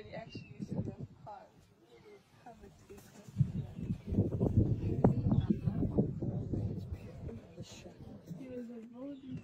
already actually used to the car. Have a. He was like, what would you